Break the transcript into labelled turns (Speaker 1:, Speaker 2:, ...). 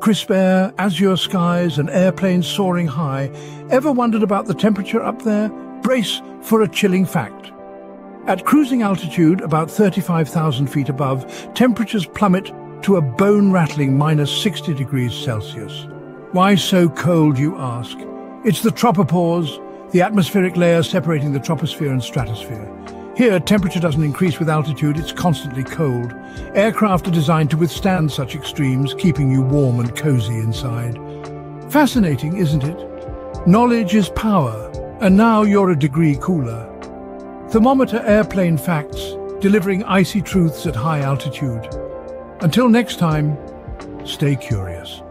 Speaker 1: Crisp air, azure skies and airplanes soaring high. Ever wondered about the temperature up there? Brace for a chilling fact. At cruising altitude, about 35,000 feet above, temperatures plummet to a bone-rattling minus 60 degrees Celsius. Why so cold, you ask? It's the tropopause, the atmospheric layer separating the troposphere and stratosphere. Here, temperature doesn't increase with altitude, it's constantly cold. Aircraft are designed to withstand such extremes, keeping you warm and cozy inside. Fascinating, isn't it? Knowledge is power, and now you're a degree cooler. Thermometer airplane facts, delivering icy truths at high altitude. Until next time, stay curious.